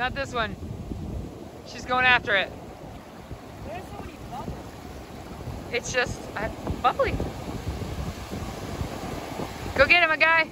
not this one. She's going after it. There's so many bubbles. It's just uh, bubbly. Go get him, a guy.